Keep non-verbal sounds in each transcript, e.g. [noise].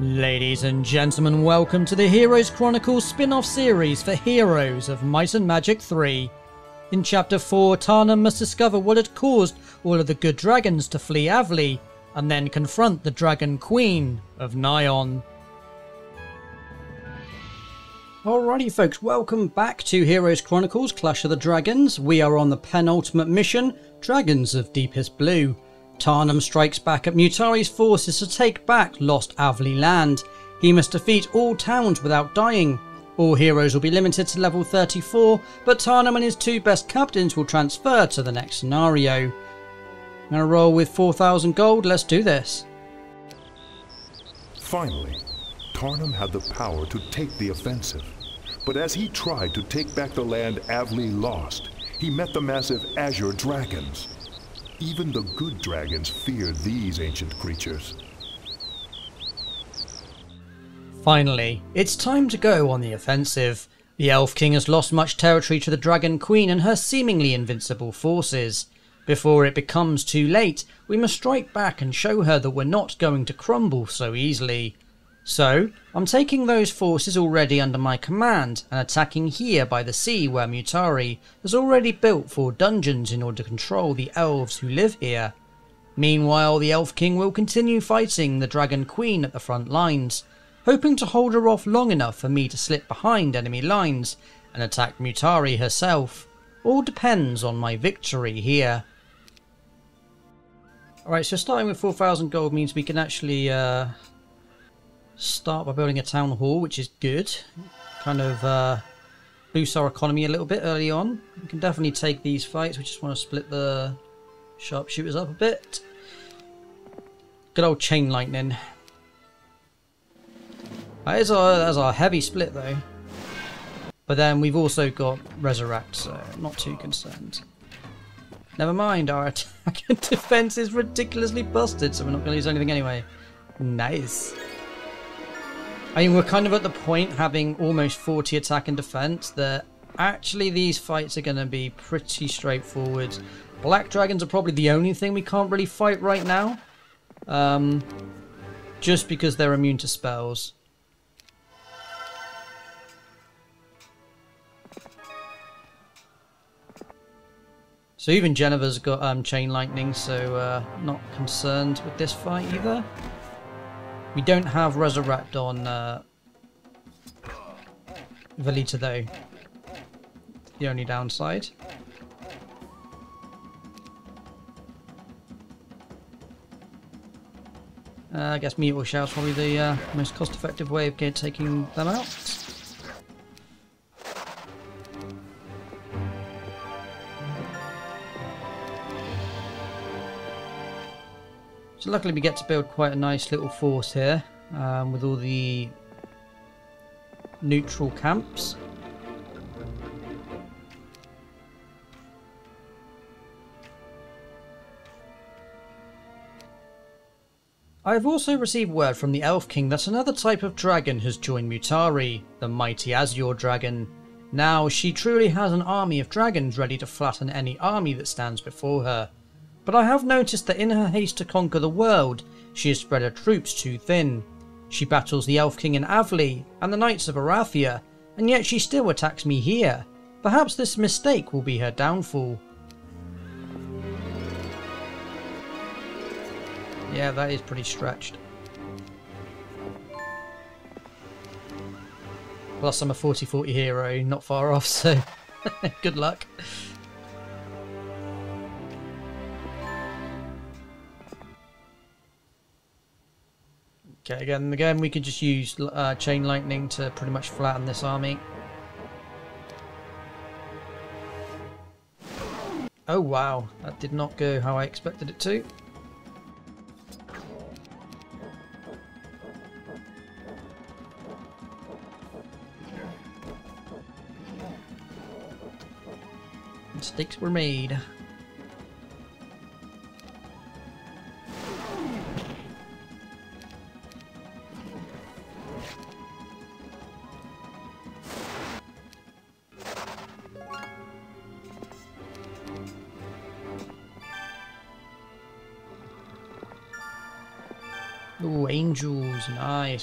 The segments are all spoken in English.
Ladies and gentlemen, welcome to the Heroes Chronicles spin-off series for Heroes of Might and Magic 3. In Chapter 4, Tarnum must discover what had caused all of the good dragons to flee AvLee and then confront the Dragon Queen of Nighon. Alrighty folks, welcome back to Heroes Chronicles Clash of the Dragons. We are on the penultimate mission, Dragons of Deepest Blue. Tarnum strikes back at Mutare's forces to take back lost AvLee land. He must defeat all towns without dying. All heroes will be limited to level 34, but Tarnum and his two best captains will transfer to the next scenario. I'm gonna roll with 4,000 gold, let's do this. Finally, Tarnum had the power to take the offensive. But as he tried to take back the land AvLee lost, he met the massive Azure Dragons. Even the good dragons fear these ancient creatures. Finally, it's time to go on the offensive. The Elf King has lost much territory to the Dragon Queen and her seemingly invincible forces. Before it becomes too late, we must strike back and show her that we're not going to crumble so easily. So, I'm taking those forces already under my command and attacking here by the sea where Mutare has already built four dungeons in order to control the elves who live here. Meanwhile, the Elf King will continue fighting the Dragon Queen at the front lines, hoping to hold her off long enough for me to slip behind enemy lines and attack Mutare herself. All depends on my victory here. Alright, so starting with 4,000 gold means we can actually uh, start by building a town hall, which is good. Kind of uh, boosts our economy a little bit early on. We can definitely take these fights. We just want to split the sharpshooters up a bit. Good old chain lightning. That is our, that's our heavy split though. But then we've also got Resurrect, so I'm not too concerned. Never mind, our [laughs] attack and defense is ridiculously busted, so we're not going to lose anything anyway. Nice. I mean, we're kind of at the point, having almost 40 attack and defense, that actually these fights are going to be pretty straightforward. Black dragons are probably the only thing we can't really fight right now. Um, just because they're immune to spells. So even Jennifer's got um, Chain Lightning, so uh, not concerned with this fight either. We don't have Resurrect on uh, Velita though. The only downside. Uh, I guess Meteor Shower's probably the uh, most cost-effective way of taking them out. So luckily we get to build quite a nice little force here um, with all the neutral camps. I have also received word from the Elf King that another type of dragon has joined Mutare, the mighty Azure dragon. Now, she truly has an army of dragons ready to flatten any army that stands before her. But I have noticed that in her haste to conquer the world, she has spread her troops too thin. She battles the Elf King in AvLee and the Knights of Erathia, and yet she still attacks me here. Perhaps this mistake will be her downfall. Yeah, that is pretty stretched. Plus I'm a 40-40 hero, not far off, so [laughs] good luck. Okay, again, again, we could just use uh, Chain Lightning to pretty much flatten this army. Oh wow, that did not go how I expected it to. Mistakes were made.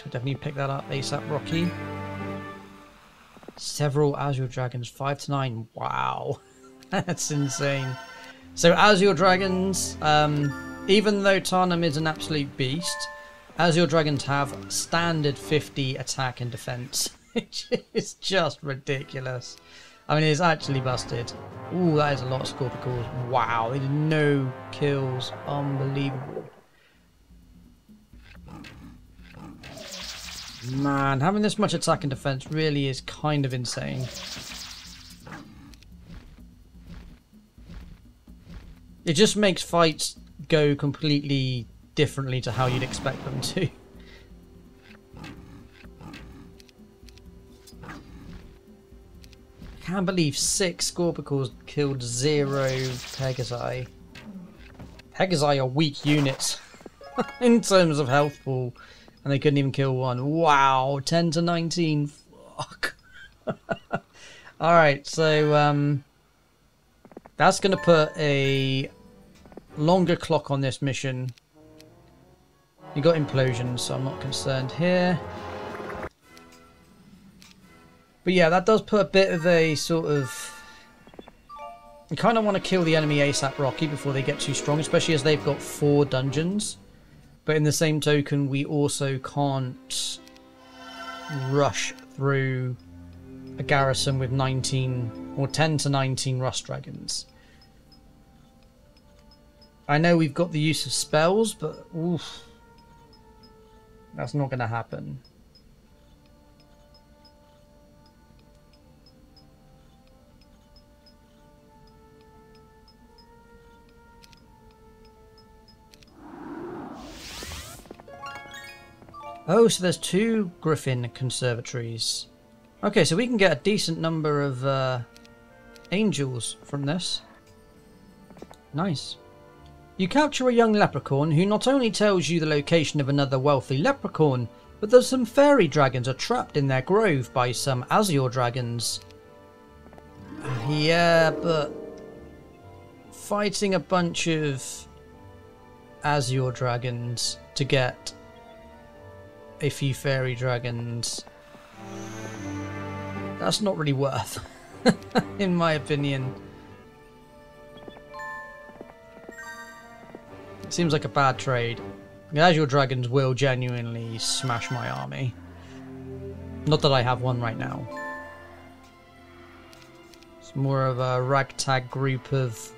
Nice. We'll definitely pick that up ASAP, Rocky. Several Azure Dragons. 5 to 9. Wow. [laughs] That's insane. So Azure Dragons, um, even though Tarnum is an absolute beast, Azure Dragons have standard 50 attack and defense. [laughs] Which is just ridiculous. I mean, it's actually busted. Ooh, that is a lot of Scorpicores. Wow, they did no kills. Unbelievable. Man, having this much attack and defense really is kind of insane. It just makes fights go completely differently to how you'd expect them to. [laughs] Can't believe six Scorpicores killed zero Pegasi. Pegasi are weak units [laughs] in terms of health pool, and they couldn't even kill one. Wow, 10 to 19. Fuck. [laughs] Alright, so um, that's going to put a longer clock on this mission. You got implosions, so I'm not concerned here. But yeah, that does put a bit of a sort of... You kind of want to kill the enemy ASAP Rocky before they get too strong, especially as they've got four dungeons. But in the same token, we also can't rush through a garrison with 19 or 10 to 19 Rust Dragons. I know we've got the use of spells, but oof, that's not going to happen. Oh, so there's two Griffin conservatories. Okay, so we can get a decent number of uh, angels from this. Nice. You capture a young leprechaun who not only tells you the location of another wealthy leprechaun, but that some fairy dragons are trapped in their grove by some azure dragons. Yeah, but fighting a bunch of azure dragons to get a few fairy dragons. That's not really worth, [laughs] in my opinion. It seems like a bad trade. Azure dragons will genuinely smash my army. Not that I have one right now. It's more of a ragtag group of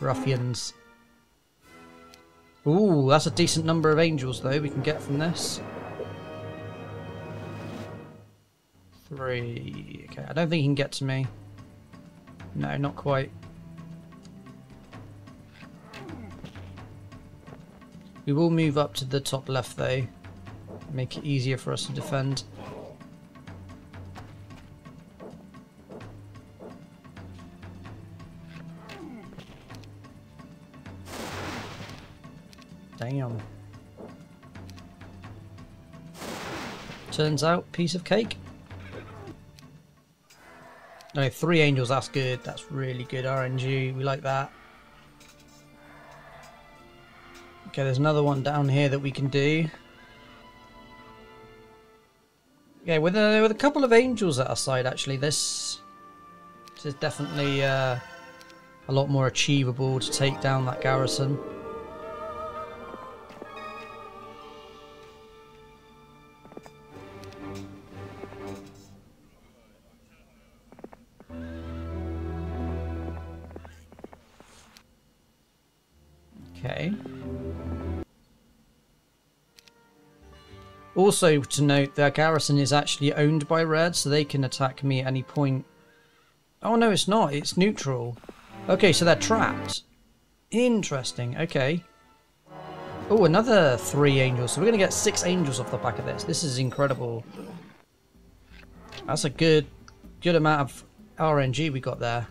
ruffians. Ooh, that's a decent number of angels though we can get from this. Three. Okay, I don't think he can get to me. No, not quite. We will move up to the top left though. Make it easier for us to defend. Damn. Turns out, piece of cake. No, three angels, that's good. That's really good RNG. We like that. Okay, there's another one down here that we can do. Yeah, with a, with a couple of angels at our side, actually, this, this is definitely uh, a lot more achievable to take down that garrison. Also to note, their garrison is actually owned by Red, so they can attack me at any point. Oh no, it's not. It's neutral. Okay, so they're trapped. Interesting. Okay. Oh, another three angels. So we're going to get six angels off the back of this. This is incredible. That's a good, good amount of RNG we got there.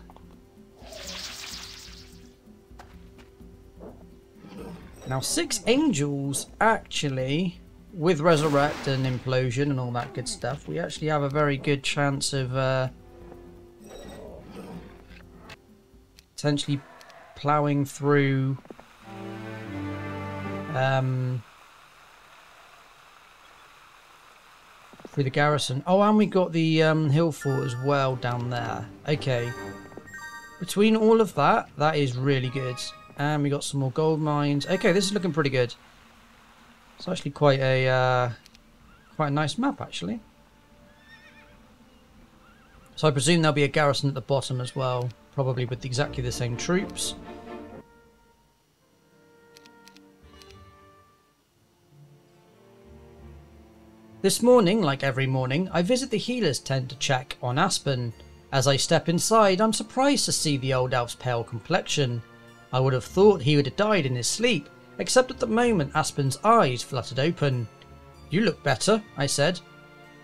Now, six angels actually with Resurrect and Implosion and all that good stuff, we actually have a very good chance of uh, potentially ploughing through um, through the garrison. Oh, and we got the um, hill fort as well down there. Okay. Between all of that, that is really good. And we got some more gold mines. Okay, this is looking pretty good. It's actually quite a uh, quite a nice map, actually. So I presume there'll be a garrison at the bottom as well, probably with exactly the same troops. This morning, like every morning, I visit the healer's tent to check on Aspen. As I step inside, I'm surprised to see the old elf's pale complexion. I would have thought he would have died in his sleep, except at the moment Aspen's eyes fluttered open. You look better, I said.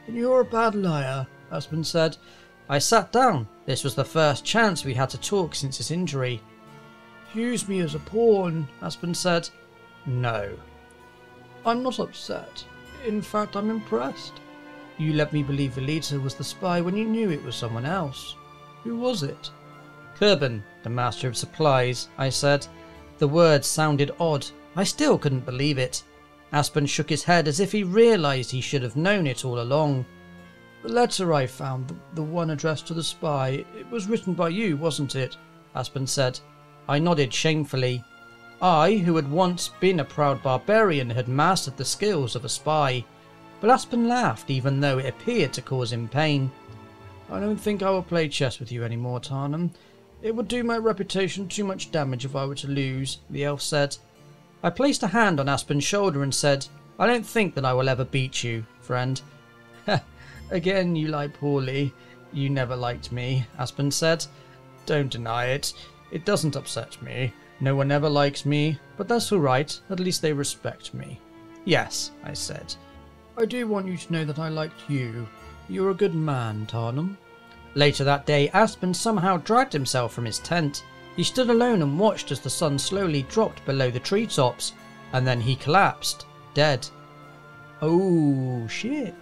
You're a bad liar, Aspen said. I sat down. This was the first chance we had to talk since his injury. Use me as a pawn, Aspen said. No. I'm not upset. In fact, I'm impressed. You let me believe Velita was the spy when you knew it was someone else. Who was it? Kerben, the master of supplies, I said. The words sounded odd. I still couldn't believe it. Aspen shook his head as if he realised he should have known it all along. The letter I found, the one addressed to the spy, it was written by you, wasn't it? Aspen said. I nodded shamefully. I, who had once been a proud barbarian, had mastered the skills of a spy. But Aspen laughed, even though it appeared to cause him pain. I don't think I will play chess with you any more, Tarnum. It would do my reputation too much damage if I were to lose, the elf said. I placed a hand on Aspen's shoulder and said, I don't think that I will ever beat you, friend. [laughs] Again, you lie poorly. You never liked me, Aspen said. Don't deny it. It doesn't upset me. No one ever likes me, but that's all right. At least they respect me. Yes, I said. I do want you to know that I liked you. You're a good man, Tarnum. Later that day, Aspen somehow dragged himself from his tent. He stood alone and watched as the sun slowly dropped below the treetops, and then he collapsed, dead. Oh, shit.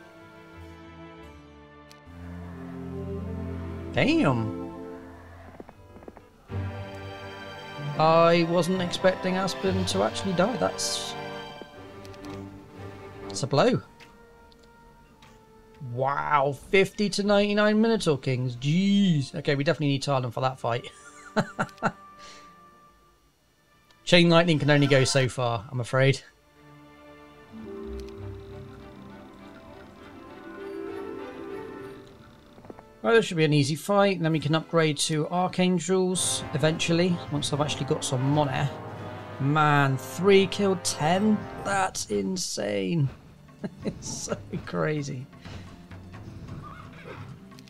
Damn. I wasn't expecting Aspen to actually die. That's... It's a blow. Wow, 50 to 99 Minotaur Kings. Jeez. Okay, we definitely need Tarnum for that fight. [laughs] [laughs] Chain Lightning can only go so far, I'm afraid. Right, this should be an easy fight. Then we can upgrade to Archangels eventually, once I've actually got some money. Man, 3 killed 10? That's insane. [laughs] it's so crazy.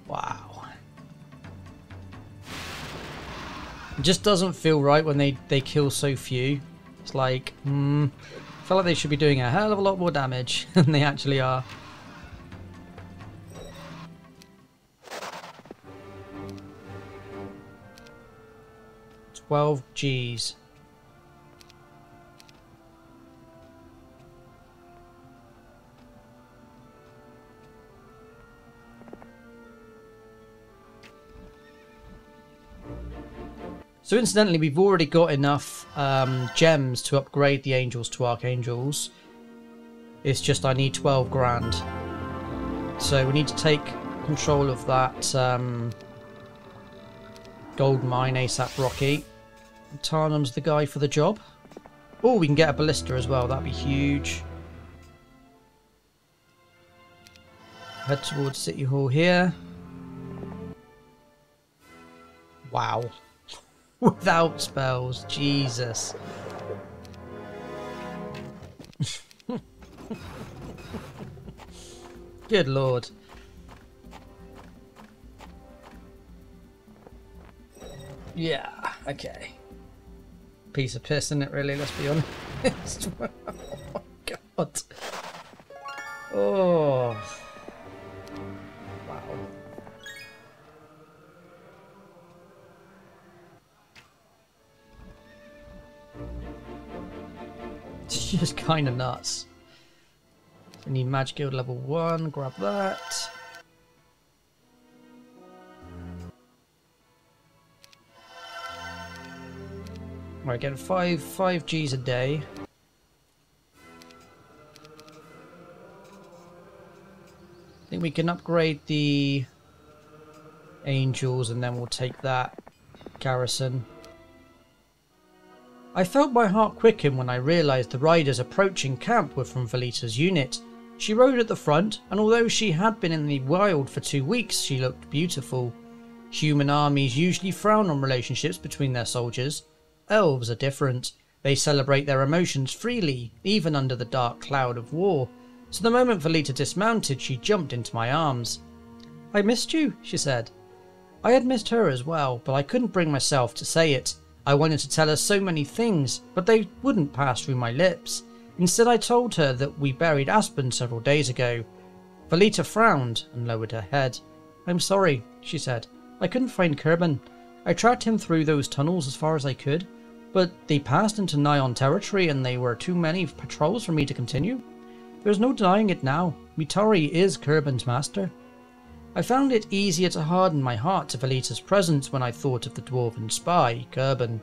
Wow. Just doesn't feel right when they, they kill so few. It's like, hmm, feel like they should be doing a hell of a lot more damage [laughs] than they actually are. 12 Gs. So incidentally, we've already got enough um, gems to upgrade the angels to archangels. It's just I need 12 grand. So we need to take control of that um, gold mine ASAP Rocky. Tarnum's the guy for the job. Oh, we can get a ballista as well. That'd be huge. Head towards City Hall here. Wow. [laughs] Without spells. Jesus. [laughs] Good lord. Yeah, okay piece of piss, isn't it, really? Let's be honest. [laughs] oh god. Oh. Kind of nuts. We need Magic Guild level 1, grab that. Right, get five five G's a day. I think we can upgrade the angels and then we'll take that garrison. I felt my heart quicken when I realised the riders approaching camp were from Valita's unit. She rode at the front, and although she had been in the wild for two weeks, she looked beautiful. Human armies usually frown on relationships between their soldiers. Elves are different. They celebrate their emotions freely, even under the dark cloud of war. So the moment Valita dismounted, she jumped into my arms. I missed you, she said. I had missed her as well, but I couldn't bring myself to say it. I wanted to tell her so many things, but they wouldn't pass through my lips. Instead, I told her that we buried Aspen several days ago. Valita frowned and lowered her head. I'm sorry, she said. I couldn't find Kerbin. I tracked him through those tunnels as far as I could, but they passed into Nighon territory and they were too many patrols for me to continue. There's no denying it now. Mutare is Kerbin's master. I found it easier to harden my heart to Velita's presence when I thought of the dwarven spy, Kerbin.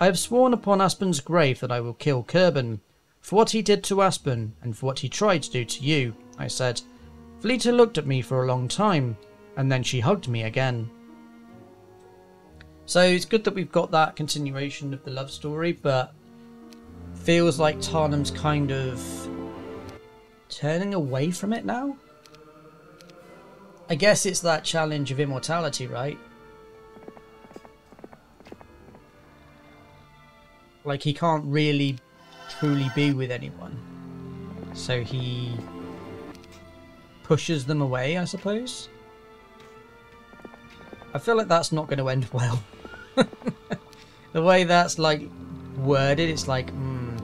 I have sworn upon Aspen's grave that I will kill Kerbin, for what he did to Aspen, and for what he tried to do to you, I said. Velita looked at me for a long time, and then she hugged me again. So it's good that we've got that continuation of the love story, but feels like Tarnum's kind of turning away from it now? I guess it's that challenge of immortality, right? Like he can't really truly be with anyone. So he pushes them away, I suppose. I feel like that's not going to end well. [laughs] the way that's like worded, it's like, mm,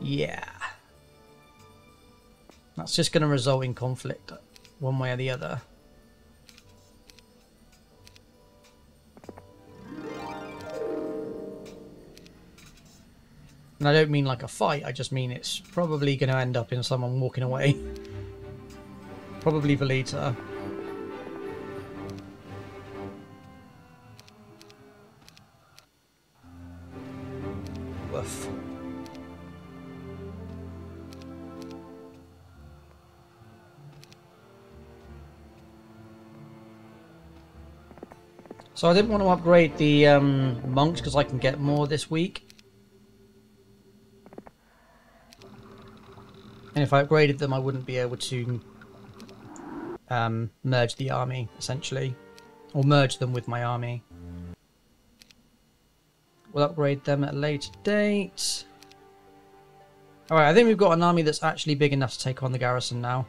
yeah. That's just going to result in conflict one way or the other. And I don't mean like a fight, I just mean it's probably going to end up in someone walking away. [laughs] Probably Velita. So I didn't want to upgrade the um, monks because I can get more this week. And if I upgraded them, I wouldn't be able to um, merge the army, essentially. Or merge them with my army. We'll upgrade them at a later date. Alright, I think we've got an army that's actually big enough to take on the garrison now.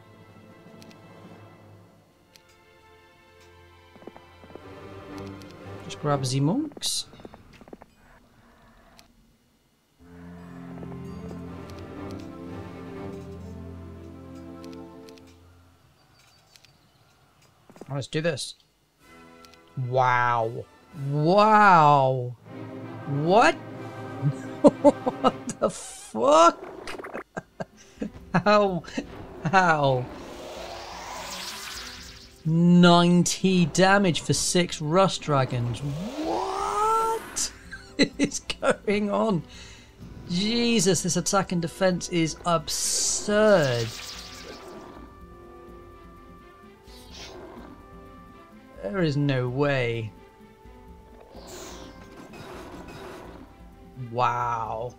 Grab the monks. Let's do this. Wow. Wow. What? [laughs] what the fuck? [laughs] How? How? 90 damage for six rust dragons. What [laughs] is going on? Jesus, this attack and defense is absurd. There is no way. Wow.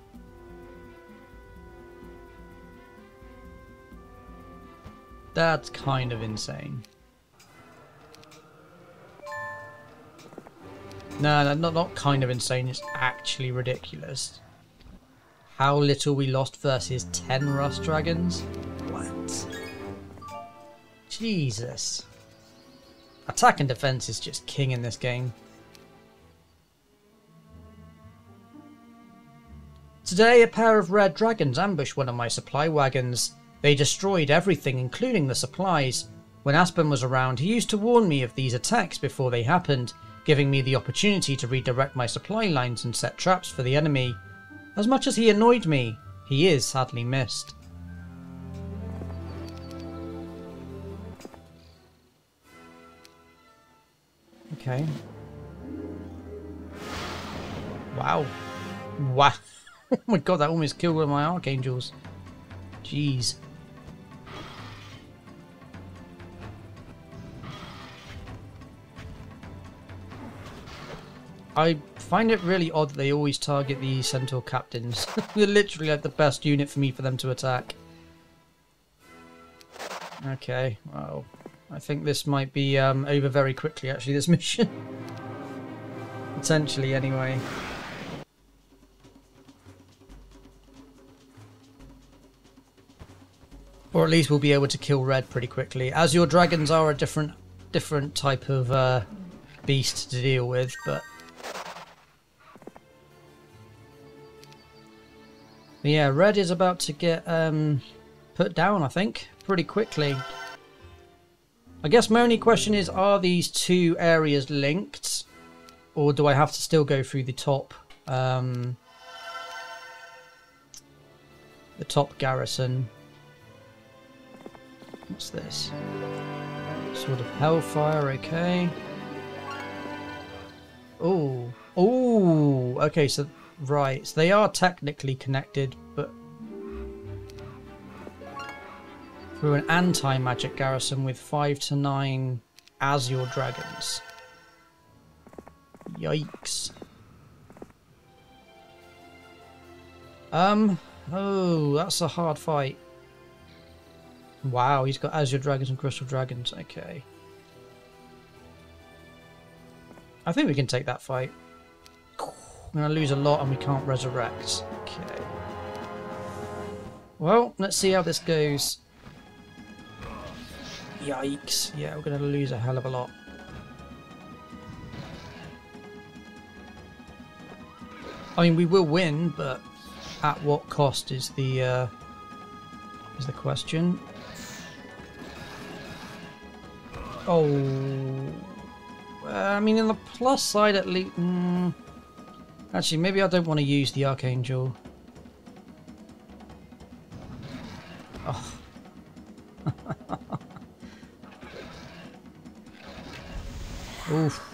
That's kind of insane. No, no, not, not kind of insane. It's actually ridiculous. How little we lost versus 10 Rust Dragons? What? Jesus. Attack and defense is just king in this game. Today, a pair of red dragons ambushed one of my supply wagons. They destroyed everything, including the supplies. When Aspen was around, he used to warn me of these attacks before they happened, giving me the opportunity to redirect my supply lines and set traps for the enemy. As much as he annoyed me, he is sadly missed. Okay. Wow. Wow. [laughs] oh my god, that almost killed one of my archangels. Jeez. I find it really odd that they always target the Centaur captains. [laughs] They're literally like the best unit for me for them to attack. Okay, well, I think this might be um, over very quickly actually, this [laughs] mission. Potentially, anyway. Or at least we'll be able to kill red pretty quickly. Azure dragons are a different different type of uh, beast to deal with, but... yeah, red is about to get um, put down, I think, pretty quickly. I guess my only question is, are these two areas linked? Or do I have to still go through the top... Um, the top garrison? What's this? Sort of hellfire, okay. Oh, oh, okay, so, right, so they are technically connected, but through an anti-magic garrison with 5 to 9 Azure Dragons. Yikes. Um, oh, that's a hard fight. Wow, he's got Azure Dragons and Crystal Dragons. Okay. I think we can take that fight. We're going to lose a lot and we can't resurrect. Okay. Well, let's see how this goes. Yikes. Yeah, we're going to lose a hell of a lot. I mean, we will win, but at what cost is the uh, is the question. Oh. Uh, I mean, in the plus side at least... Mm, actually, maybe I don't want to use the Archangel. Oh. [laughs] Oof.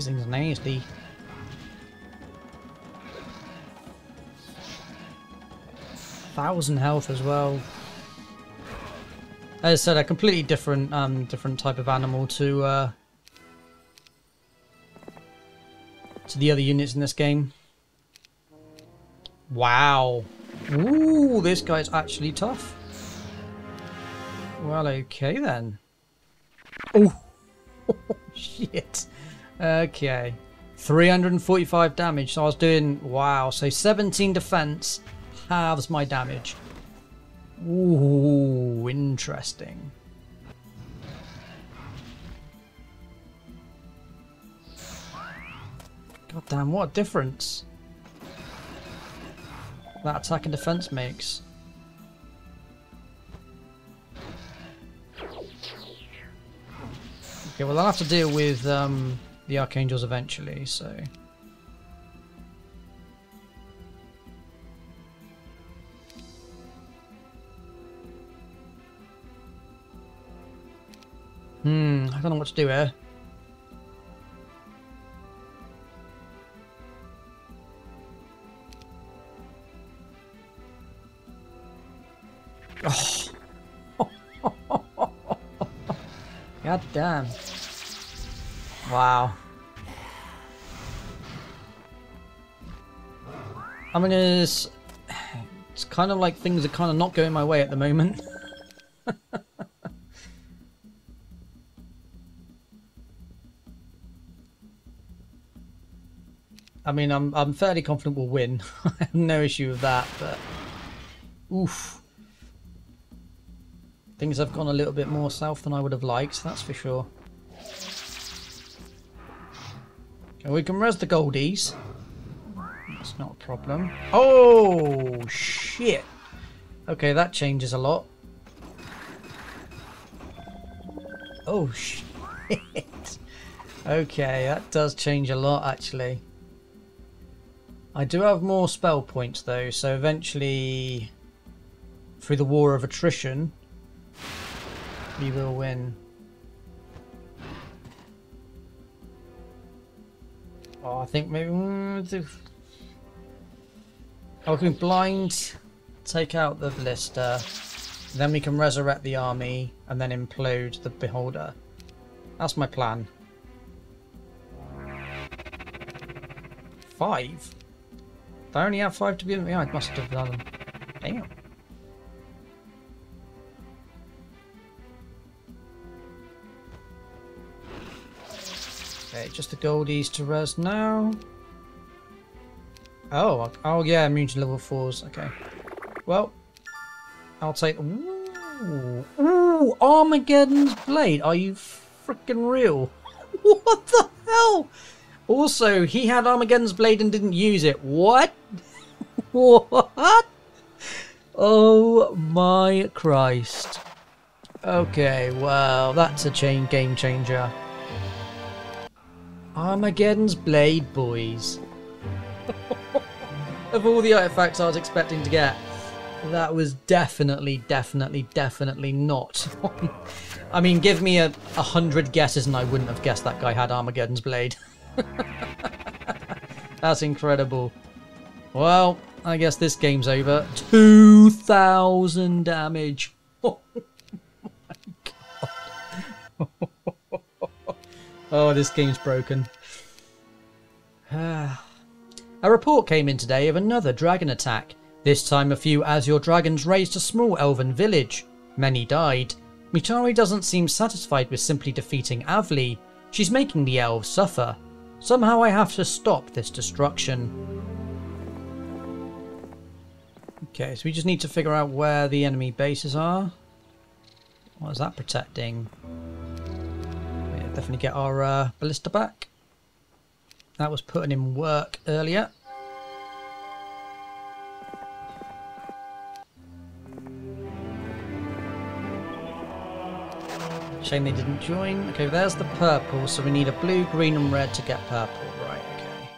These things are nasty. thousand health as well. As I said, a completely different, um, different type of animal to uh, to the other units in this game. Wow. Ooh, this guy's actually tough. Well, okay then. Oh, [laughs] shit. Okay. 345 damage. So I was doing, wow, so 17 defense, halves my damage. Ooh, interesting. God damn, what a difference that attack and defense makes. Okay, well I'll have to deal with um, the Archangels eventually, so... Hmm, I don't know what to do here. Oh. [laughs] God damn. Wow. I mean, it's, it's kind of like things are kind of not going my way at the moment. [laughs] I mean, I'm I'm fairly confident we'll win. [laughs] I have no issue with that, but oof. Things have gone a little bit more south than I would have liked, that's for sure. Okay, we can res the goldies. That's not a problem. Oh, shit. Okay, that changes a lot. Oh, [laughs] shit. okay, that does change a lot, actually. I do have more spell points though, so eventually through the war of attrition we will win. Oh, I think maybe... Mm, oh, can blind... take out the Ballista, then we can resurrect the army, and then implode the Beholder. That's my plan. Five? I only have five to be? Yeah, I must have done them. Damn. Okay, just the goldies to res now. Oh, oh yeah, immune to level fours. Okay. Well, I'll take. Ooh, ooh, Armageddon's blade. Are you freaking real? [laughs] What the hell? Also, he had Armageddon's blade and didn't use it. What? [laughs] what? Oh my Christ. Okay, well, that's a chain game changer. Armageddon's blade, boys. [laughs] of all the artifacts I was expecting to get, that was definitely, definitely, definitely not. [laughs] I mean, give me a, a hundred guesses and I wouldn't have guessed that guy had Armageddon's blade. [laughs] That's incredible. Well, I guess this game's over. 2,000 damage. [laughs] Oh my god. [laughs] oh, this game's broken. [sighs] a report came in today of another dragon attack. This time a few Azure dragons razed a small elven village. Many died. Mutare doesn't seem satisfied with simply defeating AvLee. She's making the elves suffer. Somehow I have to stop this destruction. Okay, so we just need to figure out where the enemy bases are. What is that protecting? Definitely get our uh, ballista back. That was putting in work earlier. Shame they didn't join. Okay, there's the purple, so we need a blue, green and red to get purple. Right, okay.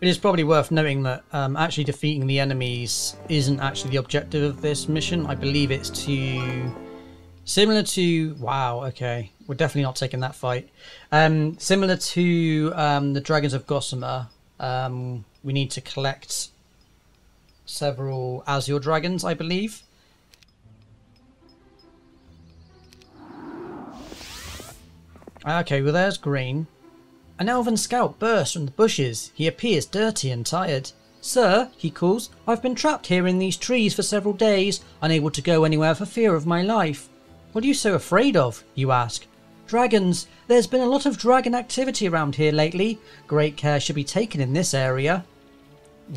It is probably worth noting that um, actually defeating the enemies isn't actually the objective of this mission. I believe it's to... Similar to... Wow, okay. We're definitely not taking that fight. Um, similar to um, the Dragons of Gossamer, um, we need to collect several Azure Dragons, I believe. Okay, well there's Green. An elven scout bursts from the bushes. He appears dirty and tired. Sir, he calls, I've been trapped here in these trees for several days, unable to go anywhere for fear of my life. What are you so afraid of? you ask. Dragons. There's been a lot of dragon activity around here lately. Great care should be taken in this area.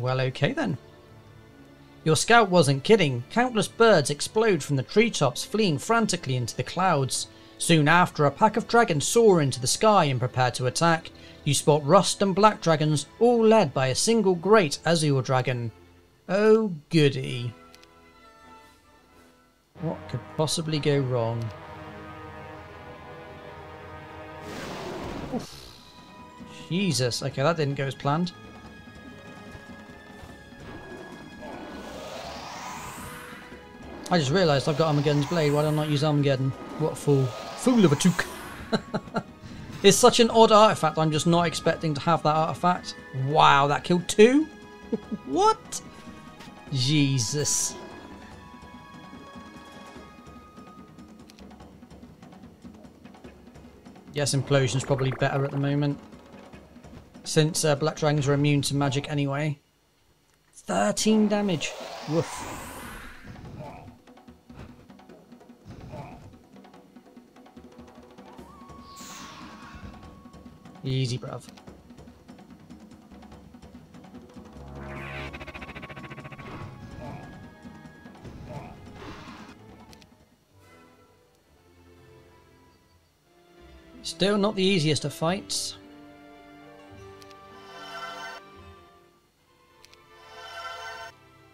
Well, okay then. Your scout wasn't kidding. Countless birds explode from the treetops, fleeing frantically into the clouds. Soon after, a pack of dragons soar into the sky and prepare to attack. You spot rust and black dragons, all led by a single great Azure dragon. Oh goody. What could possibly go wrong? Oof. Jesus, okay, that didn't go as planned. I just realised I've got Armageddon's blade, why don't I not use Armageddon? What fool. Fool of a took. [laughs] it's such an odd artifact, I'm just not expecting to have that artifact. Wow, that killed two? [laughs] what? Jesus. Yes, Implosion's probably better at the moment. Since uh, Black Dragons are immune to magic anyway. 13 damage. Woof. Easy, bruv. Still not the easiest of fights.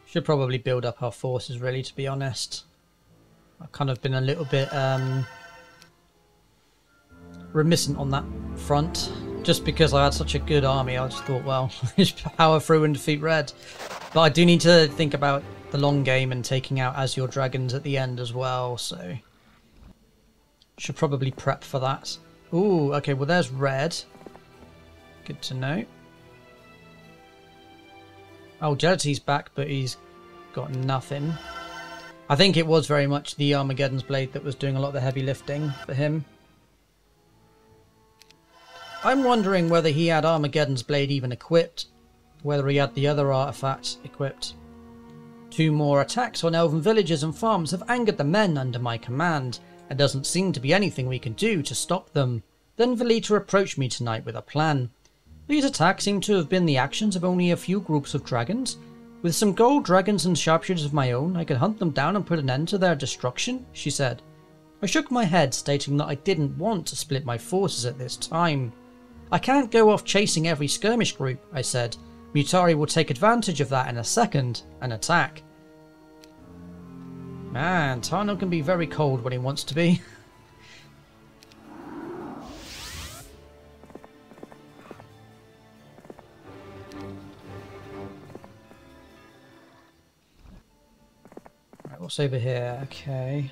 Should probably build up our forces really to be honest. I've kind of been a little bit um, reminiscent on that front. Just because I had such a good army, I just thought, well, [laughs] just power through and defeat red. But I do need to think about the long game and taking out Azure Dragons at the end as well, so... Should probably prep for that. Ooh, okay, well there's red. Good to know. Oh, Jelity's back, but he's got nothing. I think it was very much the Armageddon's Blade that was doing a lot of the heavy lifting for him. I'm wondering whether he had Armageddon's Blade even equipped, whether he had the other artifacts equipped. Two more attacks on elven villages and farms have angered the men under my command. There doesn't seem to be anything we can do to stop them. Then Valita approached me tonight with a plan. These attacks seem to have been the actions of only a few groups of dragons. With some gold dragons and sharpshooters of my own, I could hunt them down and put an end to their destruction, she said. I shook my head, stating that I didn't want to split my forces at this time. I can't go off chasing every skirmish group, I said. Mutare will take advantage of that in a second and attack. Man, Tarnum can be very cold when he wants to be. [laughs] right, what's over here? Okay.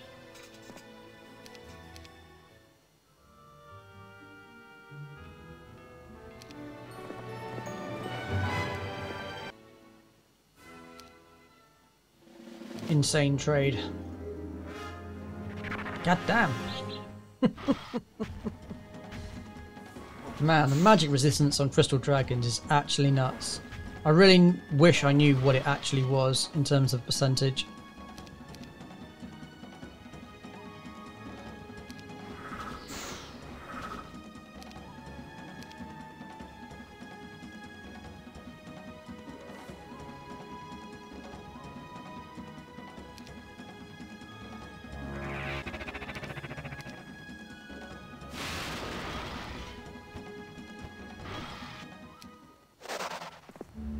Insane trade. God damn. [laughs] Man, the magic resistance on Crystal Dragons is actually nuts. I really wish I knew what it actually was in terms of percentage.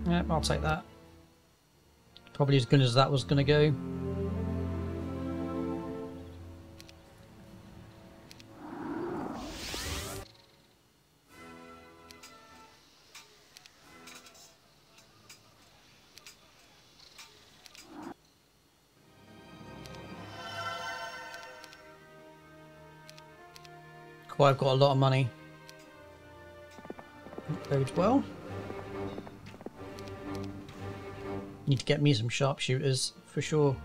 Yep, I'll take that. Probably as good as that was going to go. Cool, I've got a lot of money. Bodes well. Need to get me some sharpshooters, for sure.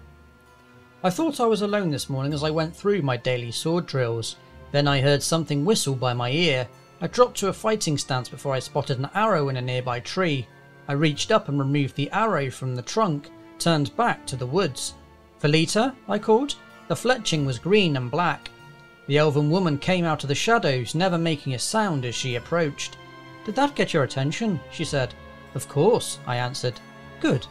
I thought I was alone this morning as I went through my daily sword drills. Then I heard something whistle by my ear. I dropped to a fighting stance before I spotted an arrow in a nearby tree. I reached up and removed the arrow from the trunk, turned back to the woods. Velita, I called. The fletching was green and black. The elven woman came out of the shadows, never making a sound as she approached. Did that get your attention? she said. Of course, I answered. Good.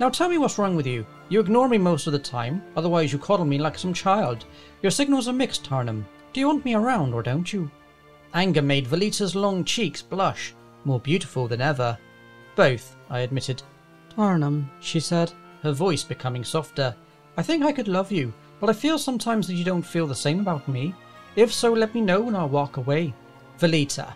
Now tell me what's wrong with you. You ignore me most of the time, otherwise you coddle me like some child. Your signals are mixed, Tarnum. Do you want me around or don't you? Anger made Velita's long cheeks blush, more beautiful than ever. Both, I admitted. Tarnum, she said, her voice becoming softer. I think I could love you, but I feel sometimes that you don't feel the same about me. If so, let me know and I'll walk away. Velita.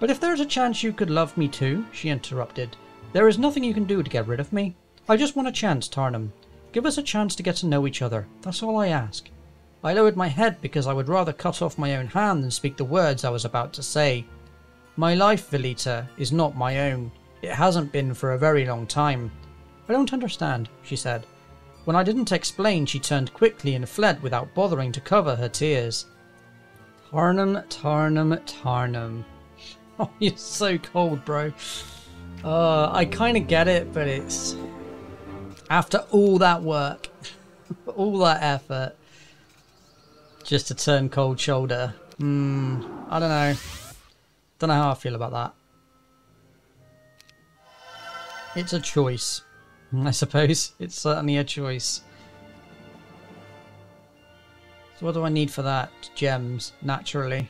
But if there's a chance you could love me too, she interrupted, there is nothing you can do to get rid of me. I just want a chance, Tarnum. Give us a chance to get to know each other. That's all I ask. I lowered my head because I would rather cut off my own hand than speak the words I was about to say. My life, Velita, is not my own. It hasn't been for a very long time. I don't understand, she said. When I didn't explain, she turned quickly and fled without bothering to cover her tears. Tarnum, Tarnum, Tarnum. [laughs] Oh, you're so cold, bro. Uh, I kind of get it, but it's after all that work, [laughs] all that effort, just to turn cold shoulder. Hmm, I don't know. Don't know how I feel about that. It's a choice, [laughs] I suppose. It's certainly a choice. So what do I need for that? Gems, naturally.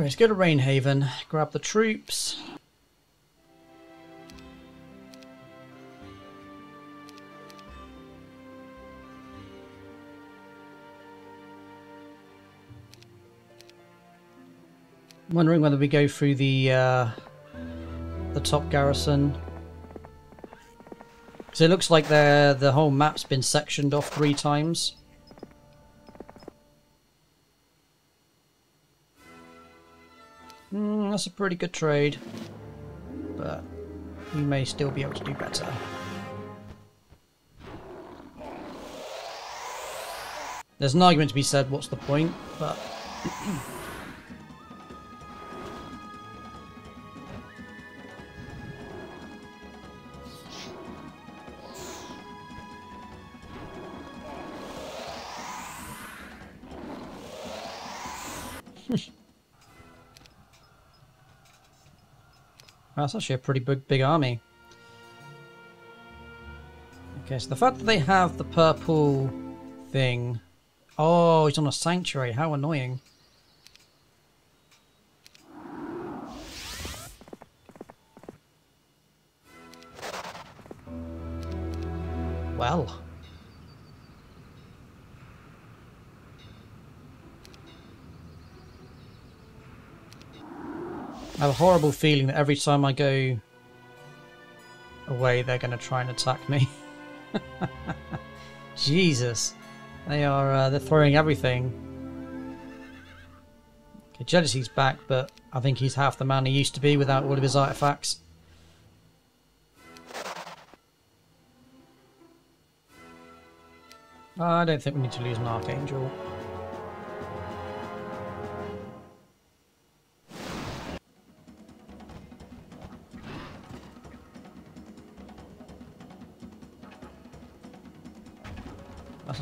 Alright, let's go to Rainhaven, grab the troops. I'm wondering whether we go through the uh, the top garrison. Because it looks like the whole map's been sectioned off three times. That's a pretty good trade, but we may still be able to do better. There's an argument to be said, what's the point, but... [clears throat] That's actually a pretty big, big army. Okay, so the fact that they have the purple thing... Oh, he's on a sanctuary. How annoying. Well... I have a horrible feeling that every time I go away, they're going to try and attack me. [laughs] Jesus. They are, uh, they're throwing everything. Okay, Jealousy's back, but I think he's half the man he used to be without all of his artifacts. I don't think we need to lose an Archangel.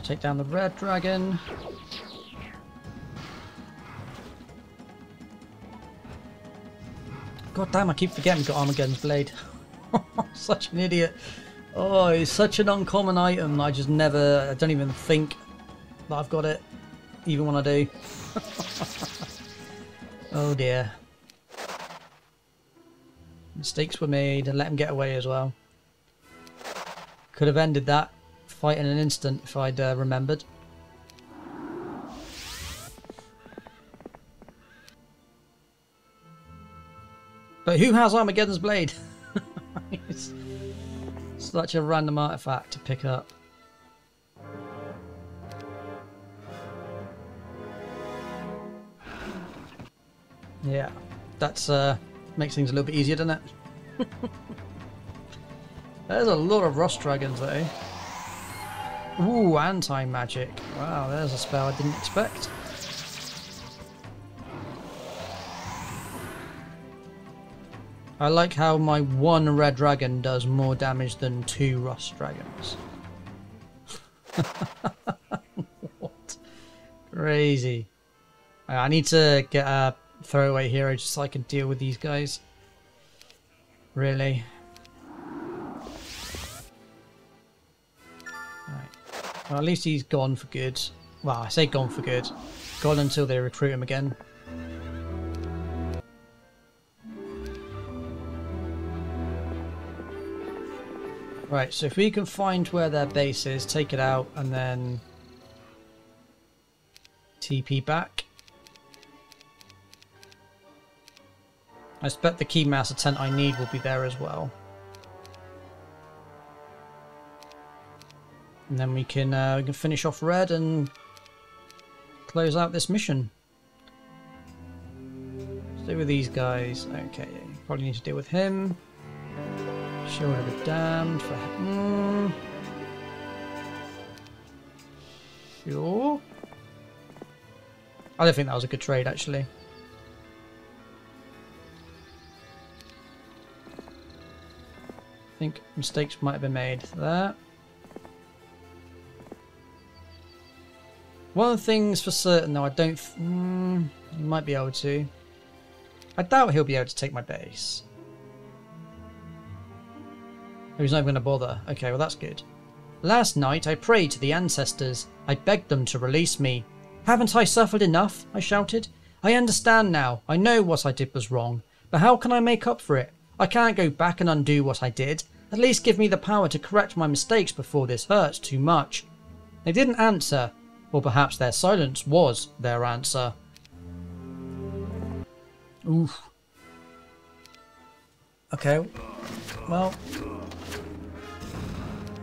Take down the red dragon. God damn, I keep forgetting got Armageddon's Blade. [laughs] such an idiot. Oh, it's such an uncommon item. I just never, I don't even think that I've got it, even when I do. [laughs] oh dear. Mistakes were made and let him get away as well. Could have ended that fight in an instant if I'd uh, remembered. But who has Armageddon's Blade? [laughs] it's such a random artifact to pick up. Yeah, that's uh, makes things a little bit easier, doesn't it? [laughs] There's a lot of Rust Dragons though. Ooh, anti-magic. Wow, there's a spell I didn't expect. I like how my one red dragon does more damage than two rust dragons. [laughs] what? Crazy. I need to get a throwaway hero just so I can deal with these guys. Really. Well, at least he's gone for good. Well, I say gone for good. Gone until they recruit him again. Right, so if we can find where their base is, take it out, and then TP back. I expect the Keymaster tent I need will be there as well. And then we can uh, we can finish off red and close out this mission. Stay with these guys. Okay, probably need to deal with him. Shield of the Damned for him. Sure. I don't think that was a good trade actually. I think mistakes might have been made there. One of the things for certain, though, I don't... Mm, he might be able to. I doubt he'll be able to take my base. Oh, he's not even going to bother. Okay, well that's good. Last night I prayed to the ancestors. I begged them to release me. Haven't I suffered enough? I shouted. I understand now. I know what I did was wrong. But how can I make up for it? I can't go back and undo what I did. At least give me the power to correct my mistakes before this hurts too much. They didn't answer, or perhaps their silence was their answer. Oof. Okay. Well.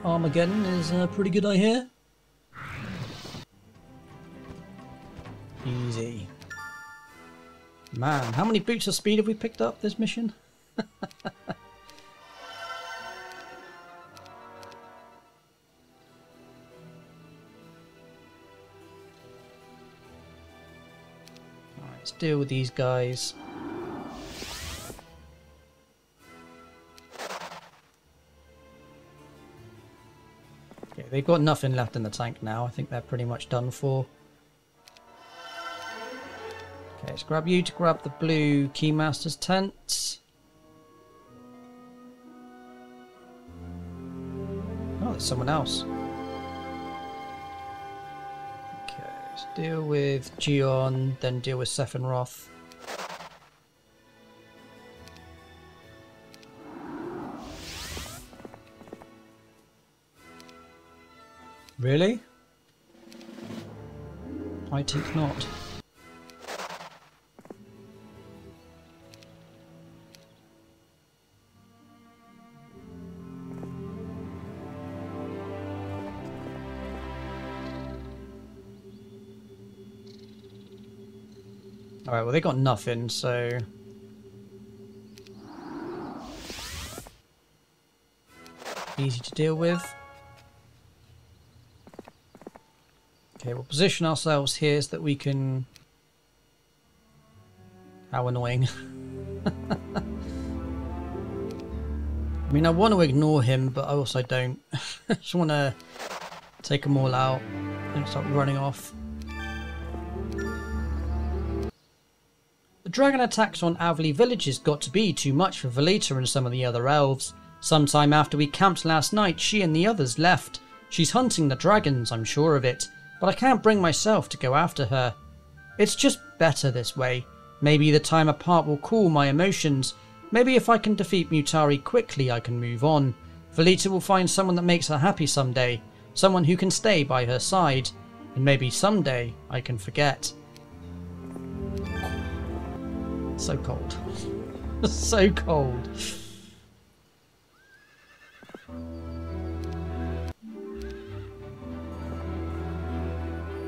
Armageddon is uh, pretty good, I hear. Easy. Man, how many boots of speed have we picked up this mission? [laughs] deal with these guys. Okay, they've got nothing left in the tank now. I think they're pretty much done for. Okay, let's grab you to grab the blue Keymaster's tent. Oh, there's someone else. Deal with Geon, then deal with Sephinroth. Really? I think not. Well they got nothing, so... Easy to deal with. Okay, we'll position ourselves here so that we can... How annoying. [laughs] I mean, I want to ignore him, but I also don't. [laughs] I just want to take them all out and start running off. Dragon attacks on AvLee villages got to be too much for Valita and some of the other elves. Sometime after we camped last night, she and the others left. She's hunting the dragons, I'm sure of it, but I can't bring myself to go after her. It's just better this way. Maybe the time apart will cool my emotions. Maybe if I can defeat Mutare quickly, I can move on. Valita will find someone that makes her happy someday, someone who can stay by her side, and maybe someday I can forget. So cold. [laughs] so cold.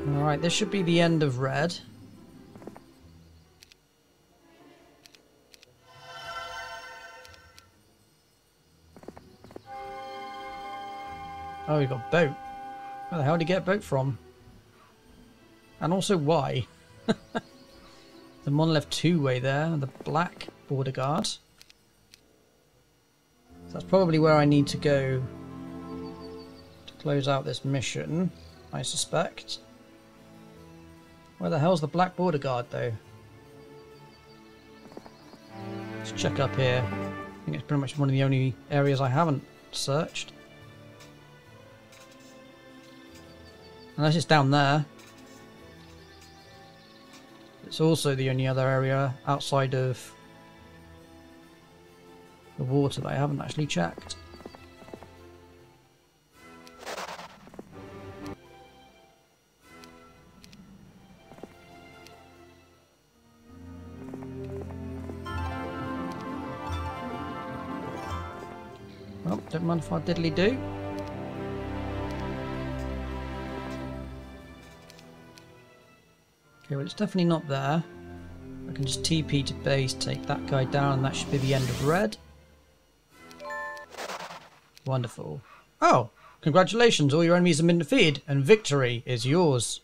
Alright, this should be the end of red. Oh, we got boat. Where the hell did he get boat from? And also why? [laughs] the monolith two-way there, the black border guard. So that's probably where I need to go to close out this mission, I suspect. Where the hell's the black border guard though? Let's check up here. I think it's pretty much one of the only areas I haven't searched. Unless it's down there. It's also the only other area outside of the water that I haven't actually checked. Well, don't mind if I diddly do. It's definitely not there. I can just TP to base, take that guy down, and that should be the end of red. Wonderful. Oh, congratulations, all your enemies have been defeated, and victory is yours.